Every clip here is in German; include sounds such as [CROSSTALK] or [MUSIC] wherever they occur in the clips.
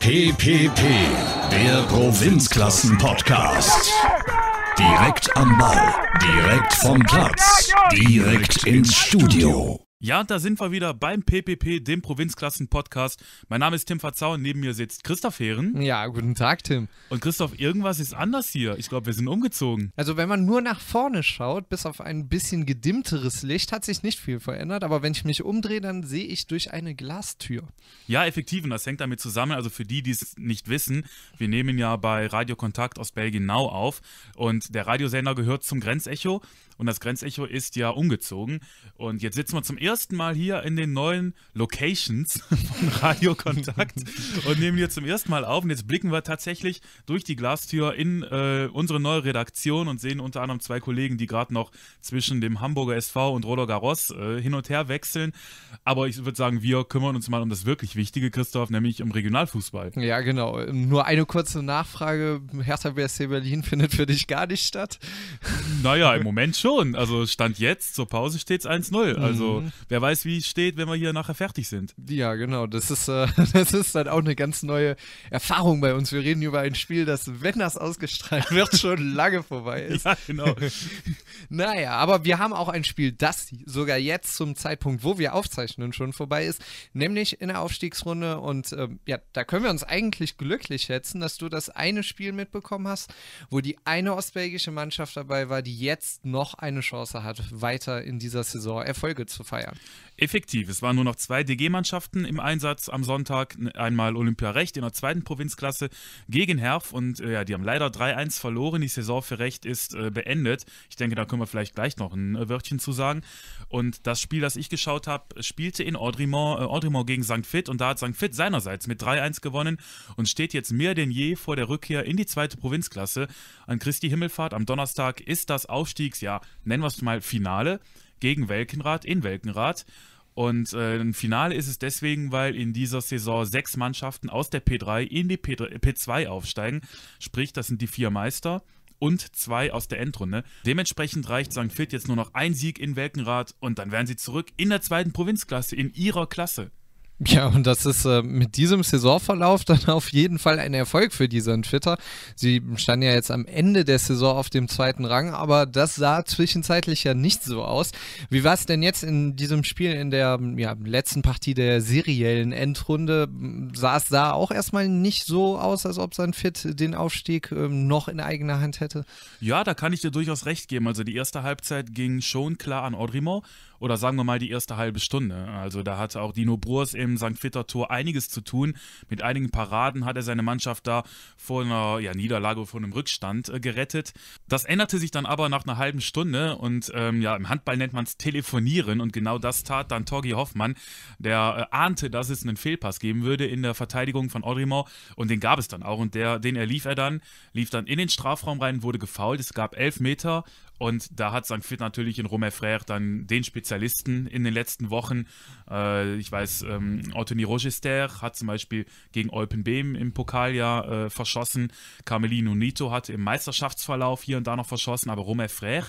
PPP, der Provinzklassen-Podcast. Direkt am Ball, direkt vom Platz, direkt ins Studio. Ja, da sind wir wieder beim PPP, dem Provinzklassen-Podcast. Mein Name ist Tim Verzau und neben mir sitzt Christoph Heeren. Ja, guten Tag, Tim. Und Christoph, irgendwas ist anders hier. Ich glaube, wir sind umgezogen. Also, wenn man nur nach vorne schaut, bis auf ein bisschen gedimmteres Licht, hat sich nicht viel verändert. Aber wenn ich mich umdrehe, dann sehe ich durch eine Glastür. Ja, effektiv. Und das hängt damit zusammen. Also, für die, die es nicht wissen, wir nehmen ja bei Radio Kontakt aus Belgien-Nau auf. Und der Radiosender gehört zum Grenzecho. Und das Grenzecho ist ja umgezogen. Und jetzt sitzen wir zum ersten Mal hier in den neuen Locations [LAUGHS] von Radio Kontakt [LAUGHS] und nehmen hier zum ersten Mal auf. Und jetzt blicken wir tatsächlich durch die Glastür in äh, unsere neue Redaktion und sehen unter anderem zwei Kollegen, die gerade noch zwischen dem Hamburger SV und Roland Garros äh, hin und her wechseln. Aber ich würde sagen, wir kümmern uns mal um das wirklich Wichtige, Christoph, nämlich um Regionalfußball. Ja, genau. Nur eine kurze Nachfrage. Hertha BSC Berlin [LAUGHS] findet für dich gar nicht statt? Naja, im Moment schon. Also Stand jetzt, zur Pause steht es 1-0. Also Mhm. Wer weiß, wie es steht, wenn wir hier nachher fertig sind. Ja, genau. Das ist, äh, [LAUGHS] das ist dann auch eine ganz neue Erfahrung bei uns. Wir reden über ein Spiel, das, wenn das ausgestrahlt [LAUGHS] wird, schon lange vorbei [LAUGHS] ist. Ja, genau. Naja, aber wir haben auch ein Spiel, das sogar jetzt zum Zeitpunkt, wo wir aufzeichnen, schon vorbei ist, nämlich in der Aufstiegsrunde. Und ähm, ja, da können wir uns eigentlich glücklich schätzen, dass du das eine Spiel mitbekommen hast, wo die eine ostbelgische Mannschaft dabei war, die jetzt noch eine Chance hat, weiter in dieser Saison Erfolge zu feiern. Effektiv. Es waren nur noch zwei DG-Mannschaften im Einsatz am Sonntag. Einmal Olympia Recht in der zweiten Provinzklasse gegen Herf und äh, ja, die haben leider 3-1 verloren. Die Saison für Recht ist äh, beendet. Ich denke, da können wir vielleicht gleich noch ein äh, Wörtchen zu sagen. Und das Spiel, das ich geschaut habe, spielte in Audremont, äh, Audremont gegen St. Fit und da hat St. Fit seinerseits mit 3-1 gewonnen und steht jetzt mehr denn je vor der Rückkehr in die zweite Provinzklasse. An Christi Himmelfahrt am Donnerstag ist das Aufstiegs, ja, nennen wir es mal Finale gegen Welkenrath in Welkenrath. Und äh, ein Finale ist es deswegen, weil in dieser Saison sechs Mannschaften aus der P3 in die P3, P2 aufsteigen. Sprich, das sind die vier Meister und zwei aus der Endrunde. Dementsprechend reicht St. Fit jetzt nur noch ein Sieg in Welkenrath und dann wären sie zurück in der zweiten Provinzklasse, in ihrer Klasse. Ja, und das ist äh, mit diesem Saisonverlauf dann auf jeden Fall ein Erfolg für die St. Fitter. Sie standen ja jetzt am Ende der Saison auf dem zweiten Rang, aber das sah zwischenzeitlich ja nicht so aus. Wie war es denn jetzt in diesem Spiel in der ja, letzten Partie der seriellen Endrunde? Sah es da auch erstmal nicht so aus, als ob St. Fit den Aufstieg ähm, noch in eigener Hand hätte? Ja, da kann ich dir durchaus recht geben. Also die erste Halbzeit ging schon klar an Audremont oder sagen wir mal die erste halbe Stunde. Also da hatte auch Dino Brurs im St. Fitter Tor einiges zu tun. Mit einigen Paraden hat er seine Mannschaft da vor einer ja, Niederlage, vor einem Rückstand äh, gerettet. Das änderte sich dann aber nach einer halben Stunde und ähm, ja, im Handball nennt man es Telefonieren und genau das tat dann Torgi Hoffmann, der äh, ahnte, dass es einen Fehlpass geben würde in der Verteidigung von Audremont und den gab es dann auch und der, den erlief er dann, lief dann in den Strafraum rein, wurde gefault, es gab elf Meter und da hat St. Fit natürlich in Romain Frère dann den Spezialisten in den letzten Wochen. Äh, ich weiß, ähm, Anthony Rogister hat zum Beispiel gegen Eupen Behm im Pokal ja äh, verschossen. Carmelino Nito hatte im Meisterschaftsverlauf hier und da noch verschossen, aber Romain Frère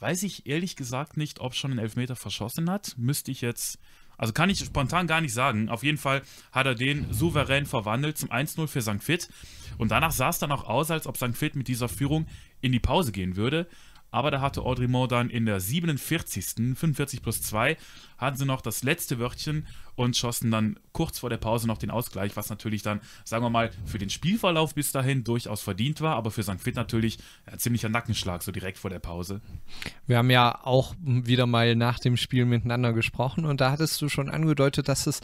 weiß ich ehrlich gesagt nicht, ob schon einen Elfmeter verschossen hat. Müsste ich jetzt. Also kann ich spontan gar nicht sagen. Auf jeden Fall hat er den souverän verwandelt zum 1-0 für St. Fit. Und danach sah es dann auch aus, als ob St. Fit mit dieser Führung in die Pause gehen würde. Aber da hatte Audremont dann in der 47. 45 plus 2 hatten sie noch das letzte Wörtchen und schossen dann kurz vor der Pause noch den Ausgleich, was natürlich dann, sagen wir mal, für den Spielverlauf bis dahin durchaus verdient war, aber für St. Fit natürlich ein ziemlicher Nackenschlag, so direkt vor der Pause. Wir haben ja auch wieder mal nach dem Spiel miteinander gesprochen und da hattest du schon angedeutet, dass es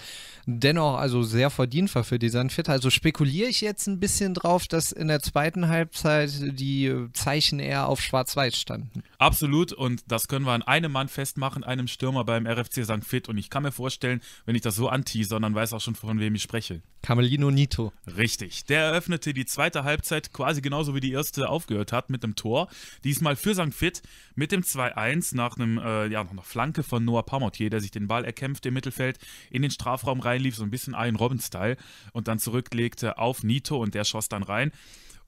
dennoch also sehr verdient war für die St. Fit. Also spekuliere ich jetzt ein bisschen drauf, dass in der zweiten Halbzeit die Zeichen eher auf Schwarz-Weiß standen. Absolut und das können wir an einem Mann festmachen, einem Stürmer beim RFC St. Fit und ich kann mir vorstellen, wenn ich das so anteaser, dann weiß auch schon, von wem ich spreche. Camelino Nito. Richtig. Der eröffnete die zweite Halbzeit quasi genauso wie die erste aufgehört hat mit einem Tor. Diesmal für St. Fit mit dem 2-1 nach einem, äh, ja, nach einer Flanke von Noah Parmentier, der sich den Ball erkämpfte im Mittelfeld, in den Strafraum reinlief, so ein bisschen Ian Robben-Style und dann zurücklegte auf Nito und der schoss dann rein.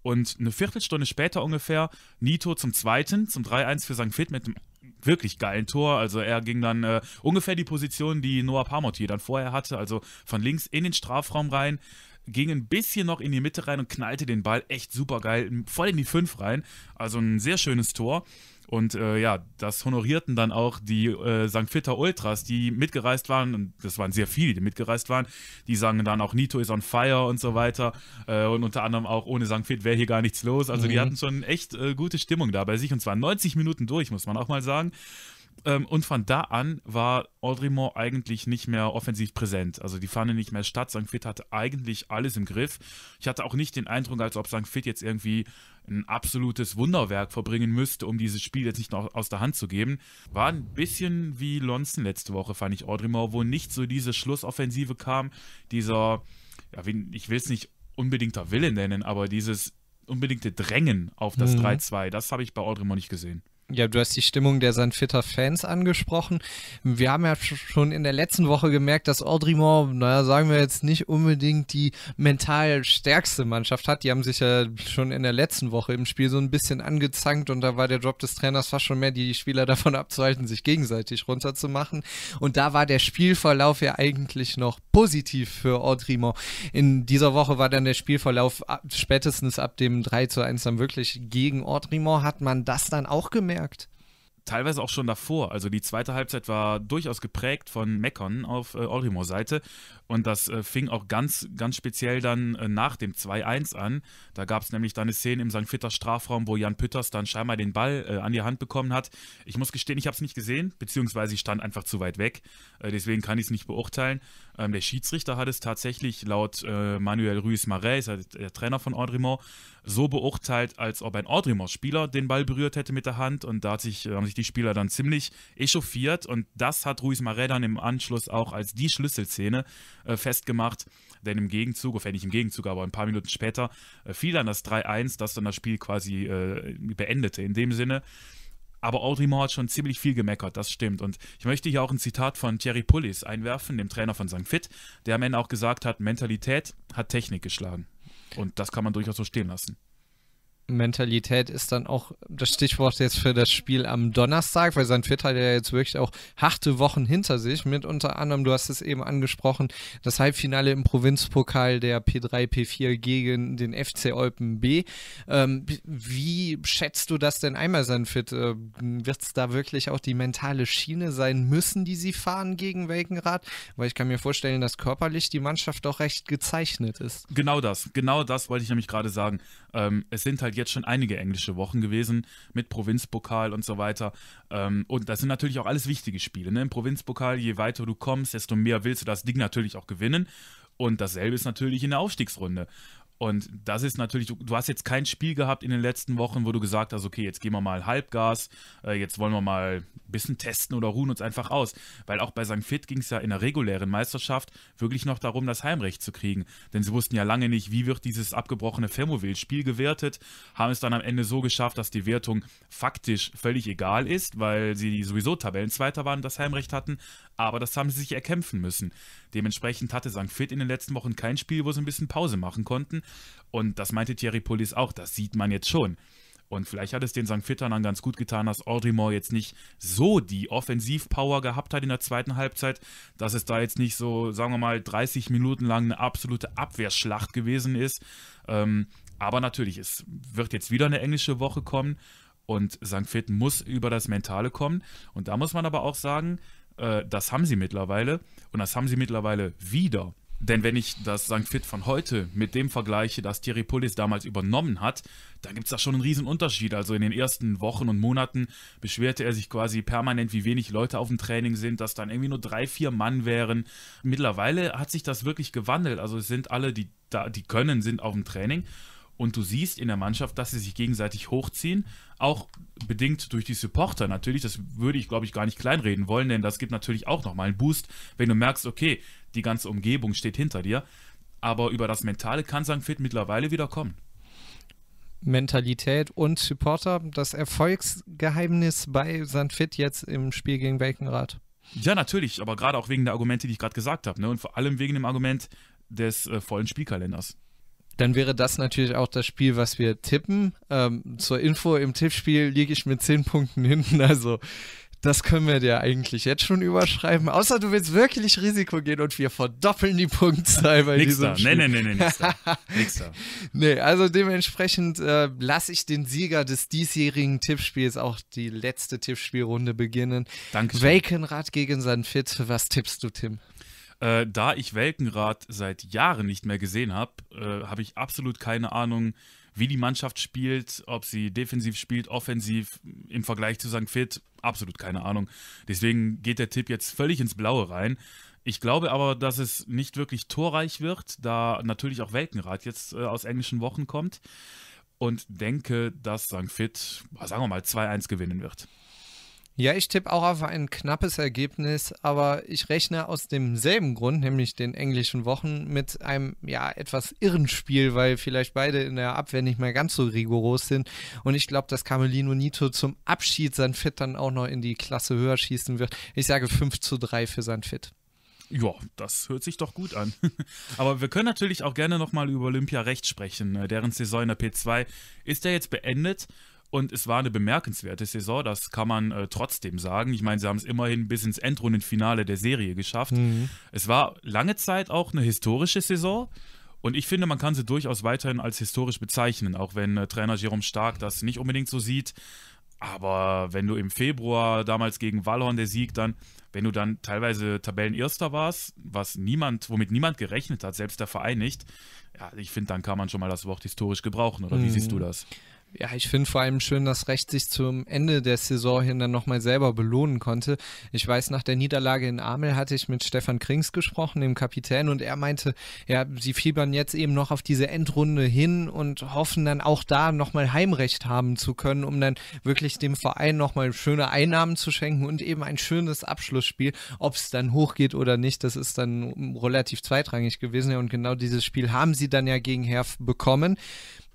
Und eine Viertelstunde später ungefähr, Nito zum zweiten, zum 3-1 für St. Fit mit einem wirklich geilen Tor. Also er ging dann äh, ungefähr die Position, die Noah Parmentier dann vorher hatte, also von links in den Strafraum rein, ging ein bisschen noch in die Mitte rein und knallte den Ball echt super geil, voll in die 5 rein. Also ein sehr schönes Tor. Und äh, ja, das honorierten dann auch die äh, St. Fitter Ultras, die mitgereist waren, und das waren sehr viele, die mitgereist waren, die sangen dann auch Nito is on fire und so weiter. Äh, und unter anderem auch ohne St. Fit wäre hier gar nichts los. Also mhm. die hatten schon echt äh, gute Stimmung da bei sich und zwar 90 Minuten durch, muss man auch mal sagen. Ähm, und von da an war Audremont eigentlich nicht mehr offensiv präsent. Also die fanden nicht mehr statt. St. Fit hatte eigentlich alles im Griff. Ich hatte auch nicht den Eindruck, als ob St. Fit jetzt irgendwie ein absolutes Wunderwerk verbringen müsste, um dieses Spiel jetzt nicht noch aus der Hand zu geben. War ein bisschen wie Lonson letzte Woche, fand ich Audremont, wo nicht so diese Schlussoffensive kam. Dieser, ja, ich will es nicht unbedingter Wille nennen, aber dieses unbedingte Drängen auf das mhm. 3-2, das habe ich bei Audremont nicht gesehen. Ja, du hast die Stimmung der Sanfitter Fans angesprochen. Wir haben ja schon in der letzten Woche gemerkt, dass Audremont, naja, sagen wir jetzt nicht unbedingt die mental stärkste Mannschaft hat. Die haben sich ja schon in der letzten Woche im Spiel so ein bisschen angezankt und da war der Job des Trainers fast schon mehr, die Spieler [LAUGHS] davon abzuhalten, sich gegenseitig runterzumachen. Und da war der Spielverlauf ja eigentlich noch positiv für Audremont. In dieser Woche war dann der Spielverlauf spätestens ab dem 3 zu 1 dann wirklich gegen Audremont. Hat man das dann auch gemerkt? Gemerkt? teilweise auch schon davor. Also die zweite Halbzeit war durchaus geprägt von Meckern auf äh, Orimo Seite und das äh, fing auch ganz, ganz speziell dann äh, nach dem 2-1 an. Da gab es nämlich dann eine Szene im St. Fitter Strafraum, wo Jan Pütters dann scheinbar den Ball äh, an die Hand bekommen hat. Ich muss gestehen, ich habe es nicht gesehen, beziehungsweise ich stand einfach zu weit weg. Äh, deswegen kann ich es nicht beurteilen. Ähm, der Schiedsrichter hat es tatsächlich laut äh, Manuel Ruiz Marais, der Trainer von Audremont, so beurteilt, als ob ein Audremont-Spieler den Ball berührt hätte mit der Hand und da sich, haben sich die Spieler dann ziemlich echauffiert und das hat Ruiz Marais dann im Anschluss auch als die Schlüsselszene äh, festgemacht, denn im Gegenzug, oder nicht im Gegenzug, aber ein paar Minuten später äh, fiel dann das 3-1, das dann das Spiel quasi äh, beendete in dem Sinne. Aber Audremont hat schon ziemlich viel gemeckert, das stimmt. Und ich möchte hier auch ein Zitat von Thierry Pullis einwerfen, dem Trainer von St. Fit, der am Ende auch gesagt hat, Mentalität hat Technik geschlagen. Und das kann man durchaus so stehen lassen. Mentalität ist dann auch das Stichwort jetzt für das Spiel am Donnerstag, weil sein Fit hat ja jetzt wirklich auch harte Wochen hinter sich. Mit unter anderem, du hast es eben angesprochen, das Halbfinale im Provinzpokal der P3, P4 gegen den FC Eupen B. Ähm, wie schätzt du das denn einmal, sein Fit? Äh, Wird es da wirklich auch die mentale Schiene sein müssen, die sie fahren gegen Welkenrad? Weil ich kann mir vorstellen, dass körperlich die Mannschaft doch recht gezeichnet ist. Genau das, genau das wollte ich nämlich gerade sagen. Ähm, es sind halt jetzt schon einige englische Wochen gewesen mit Provinzpokal und so weiter. Ähm, und das sind natürlich auch alles wichtige Spiele. Ne? Im Provinzpokal, je weiter du kommst, desto mehr willst du das Ding natürlich auch gewinnen. Und dasselbe ist natürlich in der Aufstiegsrunde. Und das ist natürlich, du, du, hast jetzt kein Spiel gehabt in den letzten Wochen, wo du gesagt hast, okay, jetzt gehen wir mal Halbgas, äh, jetzt wollen wir mal ein bisschen testen oder ruhen uns einfach aus. Weil auch bei St. Fit ging es ja in der regulären Meisterschaft wirklich noch darum, das Heimrecht zu kriegen. Denn sie wussten ja lange nicht, wie wird dieses abgebrochene Fermoville-Spiel gewertet, haben es dann am Ende so geschafft, dass die Wertung faktisch völlig egal ist, weil sie sowieso Tabellenzweiter waren und das Heimrecht hatten, aber das haben sie sich erkämpfen müssen. Dementsprechend hatte St. Fit in den letzten Wochen kein Spiel, wo sie ein bisschen Pause machen konnten. Und das meinte Thierry Pullis auch, das sieht man jetzt schon. Und vielleicht hat es den St. Fittern dann ganz gut getan, dass Audremont jetzt nicht so die Offensivpower gehabt hat in der zweiten Halbzeit, dass es da jetzt nicht so, sagen wir mal, 30 Minuten lang eine absolute Abwehrschlacht gewesen ist. Ähm, aber natürlich, es wird jetzt wieder eine englische Woche kommen und St. Fit muss über das Mentale kommen. Und da muss man aber auch sagen, äh, das haben sie mittlerweile und das haben sie mittlerweile wieder. Denn wenn ich das St. Fit von heute mit dem vergleiche, das Thierry Pullis damals übernommen hat, dann gibt es da schon einen riesen Unterschied. Also in den ersten Wochen und Monaten beschwerte er sich quasi permanent, wie wenig Leute auf dem Training sind, dass dann irgendwie nur drei, vier Mann wären. Mittlerweile hat sich das wirklich gewandelt. Also es sind alle, die da, die können, sind auf dem Training und du siehst in der Mannschaft, dass sie sich gegenseitig hochziehen, auch bedingt durch die Supporter natürlich. Das würde ich, glaube ich, gar nicht kleinreden wollen, denn das gibt natürlich auch nochmal einen Boost, wenn du merkst, okay, die ganze Umgebung steht hinter dir. Aber über das Mentale kann St. Fit mittlerweile wieder kommen. Mentalität und Supporter, das Erfolgsgeheimnis bei St. Fit jetzt im Spiel gegen Welkenrad. Ja, natürlich, aber gerade auch wegen der Argumente, die ich gerade gesagt habe. Ne? Und vor allem wegen dem Argument des äh, vollen Spielkalenders. Dann wäre das natürlich auch das Spiel, was wir tippen. Ähm, zur Info, im Tippspiel liege ich mit 10 Punkten hinten, also das können wir dir eigentlich jetzt schon überschreiben. Außer du willst wirklich Risiko gehen und wir verdoppeln die Punktzahl bei nix diesem da. Spiel. Nee, nee, nee, nee, nix da. nix da. [LAUGHS] Nee, also dementsprechend äh, lasse ich den Sieger des diesjährigen Tippspiels auch die letzte Tippspielrunde beginnen. Danke. Welkenrad gegen Sanfit. Was tippst du, Tim? Äh, da ich Welkenrad seit Jahren nicht mehr gesehen habe, äh, habe ich absolut keine Ahnung, wie die Mannschaft spielt, ob sie defensiv spielt, offensiv im Vergleich zu St. Fit, absolut keine Ahnung. Deswegen geht der Tipp jetzt völlig ins Blaue rein. Ich glaube aber, dass es nicht wirklich torreich wird, da natürlich auch Welkenrad jetzt äh, aus englischen Wochen kommt. Und denke, dass St. Fit, sagen wir mal, 2-1 gewinnen wird. Ja, ich tippe auch auf ein knappes Ergebnis, aber ich rechne aus demselben Grund, nämlich den englischen Wochen, mit einem ja etwas irren Spiel, weil vielleicht beide in der Abwehr nicht mehr ganz so rigoros sind. Und ich glaube, dass Carmelino Nito zum Abschied Sanfit dann auch noch in die Klasse höher schießen wird. Ich sage 5 zu 3 für Sanfit. Ja, das hört sich doch gut an. [LAUGHS] Aber wir können natürlich auch gerne nochmal über Olympia Recht sprechen. Deren Saison in der P2 ist ja jetzt beendet und es war eine bemerkenswerte Saison, das kann man äh, trotzdem sagen. Ich meine, sie haben es immerhin bis ins Endrundenfinale der Serie geschafft. Mhm. Es war lange Zeit auch eine historische Saison. Und ich finde, man kann sie durchaus weiterhin als historisch bezeichnen, auch wenn äh, Trainer Jerome Stark das nicht unbedingt so sieht. Aber wenn du im Februar damals gegen Wallhorn der Sieg dann, wenn du dann teilweise Tabellenerster warst, was niemand, womit niemand gerechnet hat, selbst der Verein nicht, ja, ich finde, dann kann man schon mal das Wort historisch gebrauchen, oder wie Mhm. siehst du das? Ja, ich finde vor allem schön, dass Recht sich zum Ende der Saison hin dann nochmal selber belohnen konnte. Ich weiß, nach der Niederlage in Amel hatte ich mit Stefan Krings gesprochen, dem Kapitän, und er meinte, ja, sie fiebern jetzt eben noch auf diese Endrunde hin und hoffen dann auch da nochmal Heimrecht haben zu können, um dann wirklich dem Verein nochmal schöne Einnahmen zu schenken und eben ein schönes Abschlussspiel. Ob es dann hochgeht oder nicht, das ist dann relativ zweitrangig gewesen. Ja, und genau dieses Spiel haben sie dann ja gegen Herf bekommen.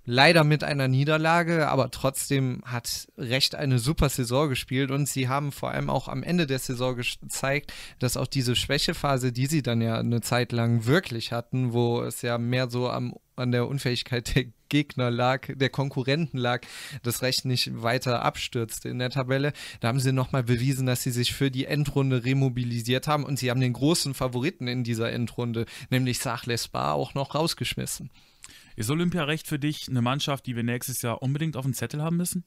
Leider mit einer Niederlage, aber trotzdem hat Recht eine super Saison gespielt und sie haben vor allem auch am Ende der Saison gezeigt, dass auch diese Schwächephase, die sie dann ja eine Zeit lang wirklich hatten, wo es ja mehr so am, an der Unfähigkeit der Gegner lag, der Konkurrenten lag, das Recht nicht weiter abstürzte in der Tabelle. Da haben sie nochmal bewiesen, dass sie sich für die Endrunde remobilisiert haben und sie haben den großen Favoriten in dieser Endrunde, nämlich Sachles Bar, auch noch rausgeschmissen. Ist Olympia Recht für dich eine Mannschaft, die wir nächstes Jahr unbedingt auf dem Zettel haben müssen?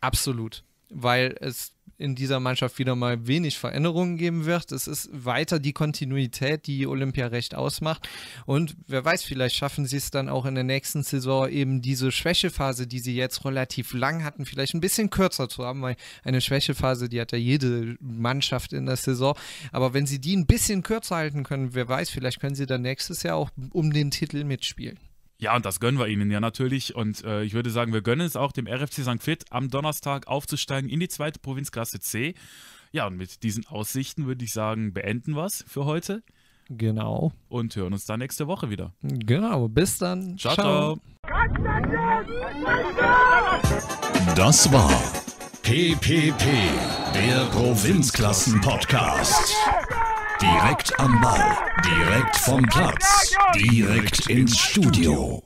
Absolut. Weil es in dieser Mannschaft wieder mal wenig Veränderungen geben wird. Es ist weiter die Kontinuität, die Olympia recht ausmacht. Und wer weiß, vielleicht schaffen sie es dann auch in der nächsten Saison eben diese Schwächephase, die sie jetzt relativ lang hatten, vielleicht ein bisschen kürzer zu haben, weil eine Schwächephase, die hat ja jede Mannschaft in der Saison. Aber wenn sie die ein bisschen kürzer halten können, wer weiß, vielleicht können sie dann nächstes Jahr auch um den Titel mitspielen. Ja, und das gönnen wir ihnen ja natürlich. Und äh, ich würde sagen, wir gönnen es auch dem RFC St. Fit am Donnerstag aufzusteigen in die zweite Provinzklasse C. Ja, und mit diesen Aussichten würde ich sagen, beenden wir es für heute Genau. und hören uns dann nächste Woche wieder. Genau. Bis dann. ciao. ciao. Das war PPP, der Provinzklassen-Podcast. Direkt am Ball, direkt vom Platz, direkt ins Studio.